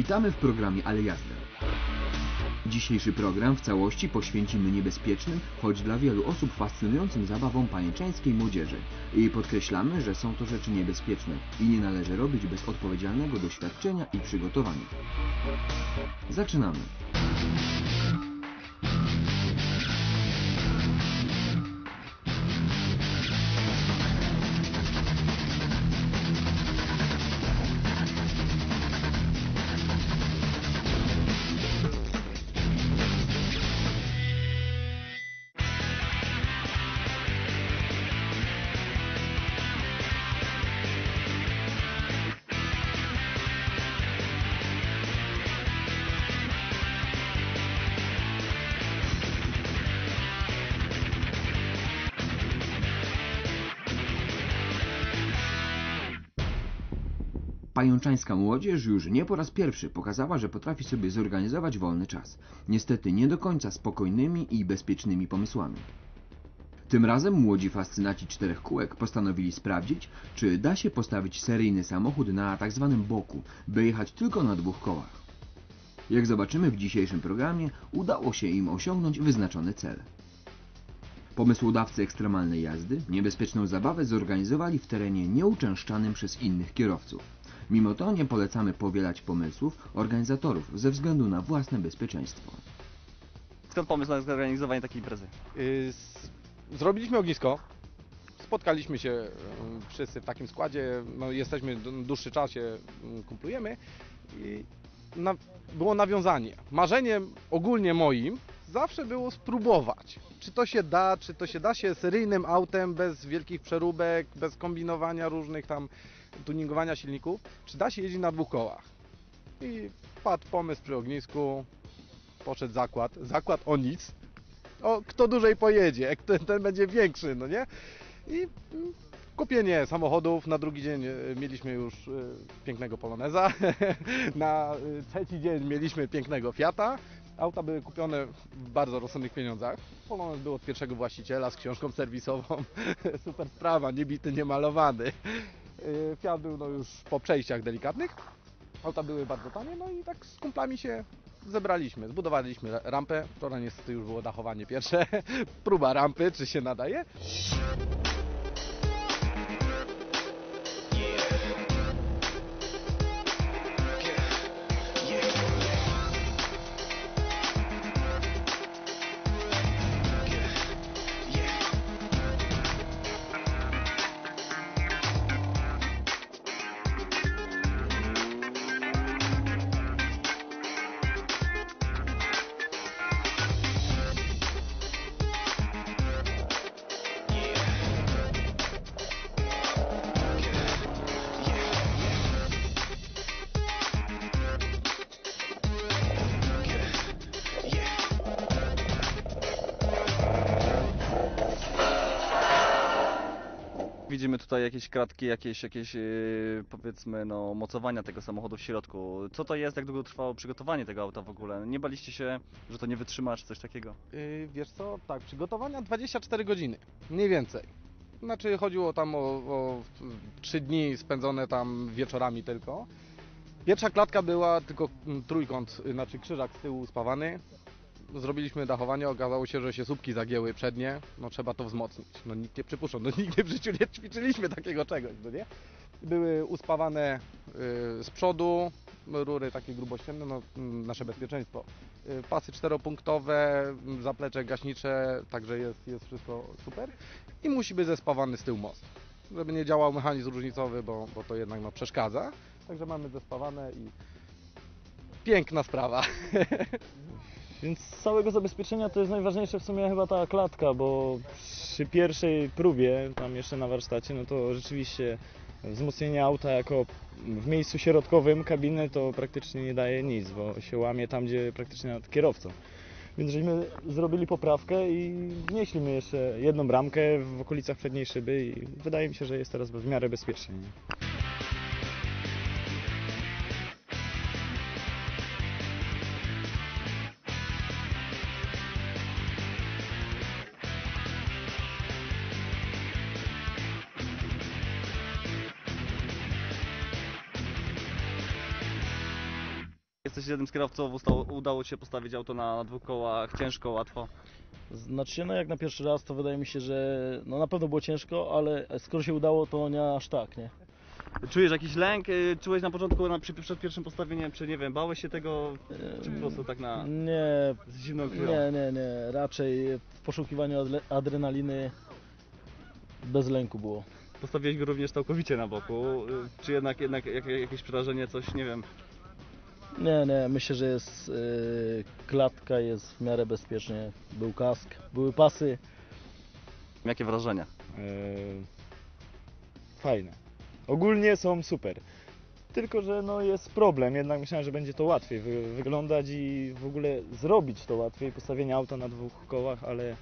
Witamy w programie Ale Jazda. Dzisiejszy program w całości poświęcimy niebezpiecznym, choć dla wielu osób fascynującym zabawom pajęczańskiej młodzieży. I podkreślamy, że są to rzeczy niebezpieczne i nie należy robić bez odpowiedzialnego doświadczenia i przygotowania. Zaczynamy. Pajęczańska młodzież już nie po raz pierwszy pokazała, że potrafi sobie zorganizować wolny czas. Niestety nie do końca spokojnymi i bezpiecznymi pomysłami. Tym razem młodzi fascynaci czterech kółek postanowili sprawdzić, czy da się postawić seryjny samochód na tak zwanym boku, by jechać tylko na dwóch kołach. Jak zobaczymy w dzisiejszym programie, udało się im osiągnąć wyznaczony cel. Pomysłodawcy ekstremalnej jazdy niebezpieczną zabawę zorganizowali w terenie nieuczęszczanym przez innych kierowców. Mimo to nie polecamy powielać pomysłów organizatorów ze względu na własne bezpieczeństwo. Skąd pomysł na zorganizowanie takiej imprezy? Y, s- Zrobiliśmy ognisko. Spotkaliśmy się y, wszyscy w takim składzie. No, jesteśmy d- dłuższy czas się y, kumplujemy i na, było nawiązanie. Marzeniem ogólnie moim zawsze było spróbować. Czy to się da, czy to się da się seryjnym autem bez wielkich przeróbek, bez kombinowania różnych tam tuningowania silników, czy da się jeździć na dwóch kołach. I padł pomysł przy ognisku, poszedł zakład, zakład o nic, o, kto dłużej pojedzie, ten, ten będzie większy, no nie? I mm, kupienie samochodów, na drugi dzień e, mieliśmy już e, pięknego Poloneza, na e, trzeci dzień mieliśmy pięknego Fiata, auta były kupione w bardzo rozsądnych pieniądzach, Polonez był od pierwszego właściciela z książką serwisową, super sprawa, niebity, niemalowany. E, Fiat był no już po przejściach delikatnych, auta były bardzo tanie, no i tak z kumplami się zebraliśmy, zbudowaliśmy ra- rampę. Wczoraj niestety już było dachowanie pierwsze. Próba rampy, czy się nadaje. Widzimy tutaj jakieś kratki, jakieś, jakieś yy, powiedzmy no, mocowania tego samochodu w środku. Co to jest, jak długo trwało przygotowanie tego auta w ogóle? Nie baliście się, że to nie wytrzyma, czy coś takiego? Yy, wiesz co, tak, przygotowania 24 godziny, mniej więcej. Znaczy chodziło tam o, o 3 dni spędzone tam wieczorami tylko. Pierwsza klatka była tylko mm, trójkąt, y, znaczy krzyżak z tyłu spawany. Zrobiliśmy dachowanie, okazało się, że się słupki zagięły przednie, no trzeba to wzmocnić. No nikt nie przypuszczał, no nigdy w życiu nie ćwiczyliśmy takiego czegoś, no nie? Były uspawane y, z przodu, rury takie grubościenne, no mm, nasze bezpieczeństwo. Y, pasy czteropunktowe, mm, zaplecze gaśnicze, także jest, jest wszystko super. I musi być zespawany z tyłu most, żeby nie działał mechanizm różnicowy, bo, bo to jednak no, przeszkadza. Także mamy zespawane i piękna sprawa. Więc z całego zabezpieczenia to jest najważniejsze w sumie chyba ta klatka, bo przy pierwszej próbie, tam jeszcze na warsztacie, no to rzeczywiście wzmocnienie auta jako w miejscu środkowym kabiny to praktycznie nie daje nic, bo się łamie tam, gdzie praktycznie nad kierowcą. Więc żeśmy zrobili poprawkę i wnieśliśmy jeszcze jedną bramkę w okolicach przedniej szyby i wydaje mi się, że jest teraz w miarę bezpiecznie. Jesteś jednym z kierowców, udało Ci się postawić auto na, na dwóch kołach, ciężko, łatwo. Znaczy no jak na pierwszy raz, to wydaje mi się, że no na pewno było ciężko, ale skoro się udało, to nie aż tak, nie? Czujesz jakiś lęk? Y, Czułeś na początku, na, przy, przed pierwszym postawieniem, czy nie wiem, bałeś się tego, czy po prostu tak na Nie, z zimną krwią? nie, nie, nie. Raczej w poszukiwaniu adle- adrenaliny bez lęku było. Postawiłeś go również całkowicie na boku, y, czy jednak, jednak jak, jakieś przerażenie, coś, nie wiem. Nie, nie, myślę, że jest y, klatka, jest w miarę bezpiecznie. Był kask, były pasy. Jakie wrażenia? Yy, fajne. Ogólnie są super. Tylko, że no jest problem. Jednak myślałem, że będzie to łatwiej wy wyglądać i w ogóle zrobić to łatwiej. Postawienie auta na dwóch kołach, ale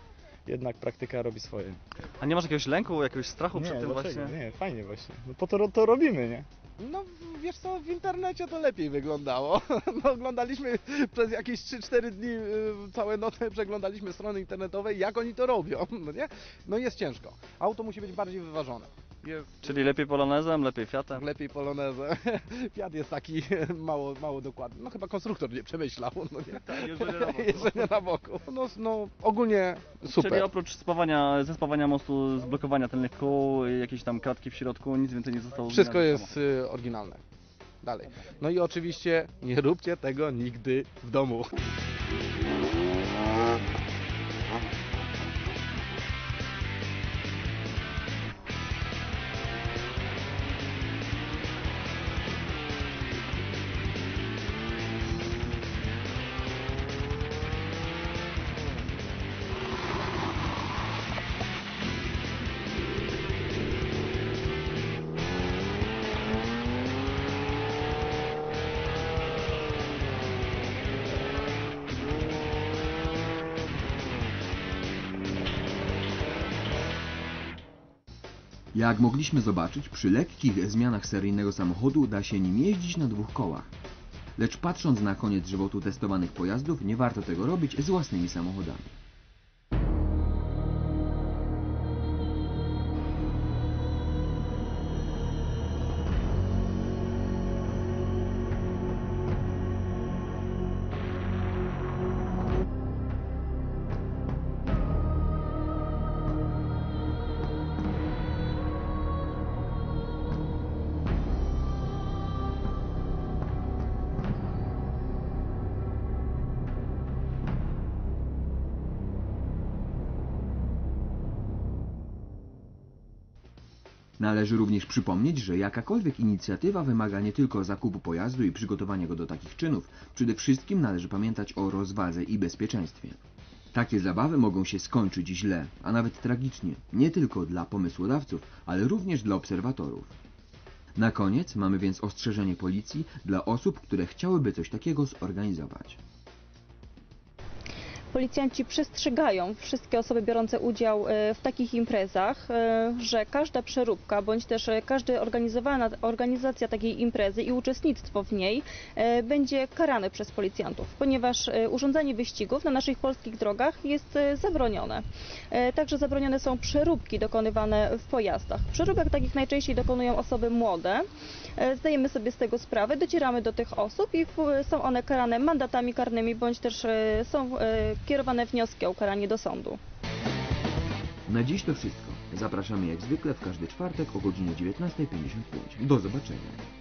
jednak praktyka robi swoje. A nie masz jakiegoś lęku, jakiegoś strachu Nie, przed tym dlaczego? właśnie? Nie, fajnie właśnie. No po to to robimy, nie? No wiesz co, w internecie to lepiej wyglądało. No, oglądaliśmy przez jakieś 3-4 dni y, całe noce przeglądaliśmy strony internetowe jak oni to robią, no nie? No jest ciężko. Auto musi być bardziej wyważone. Jest Czyli lepiej polonezem, lepiej Fiatem? lepiej polonezę. Fiat jest taki mało, mało dokładny. No chyba konstruktor nie przemyślał, no nie? Tak, jeżdżenie na boku. Jeżdżenie na boku. No, no ogólnie super. Czyli oprócz spawania, zespawania mostu, zblokowania tylnych kół, jakieś tam kratki w środku, nic więcej nie zostało Wszystko jest y, oryginalne. Dalej. No i oczywiście nie róbcie tego nigdy w domu. Jak mogliśmy zobaczyć, przy lekkich zmianach seryjnego samochodu da się nim jeździć na dwóch kołach. Lecz patrząc na koniec żywotu testowanych pojazdów, nie warto tego robić z własnymi samochodami. Należy również przypomnieć, że jakakolwiek inicjatywa wymaga nie tylko zakupu pojazdu i przygotowania go do takich czynów, przede wszystkim należy pamiętać o rozwadze i bezpieczeństwie. Takie zabawy mogą się skończyć źle, a nawet tragicznie, nie tylko dla pomysłodawców, ale również dla obserwatorów. Na koniec mamy więc ostrzeżenie policji dla osób, które chciałyby coś takiego zorganizować. Policjanci przestrzegają wszystkie osoby biorące udział e, w takich imprezach, e, że każda przeróbka bądź też e, każda organizowana organizacja takiej imprezy i uczestnictwo w niej będzie karane przez policjantów, ponieważ urządzanie wyścigów na naszych polskich drogach jest zabronione. Także zabronione są przeróbki dokonywane w pojazdach. Przeróbek takich najczęściej dokonują osoby młode. Zdajemy sobie z tego sprawę, docieramy do tych osób i są one karane mandatami karnymi bądź też są kierowane wnioski o ukaranie do sądu. Na dziś to wszystko. Zapraszamy jak zwykle w każdy czwartek o godzinie 19.55. Do zobaczenia.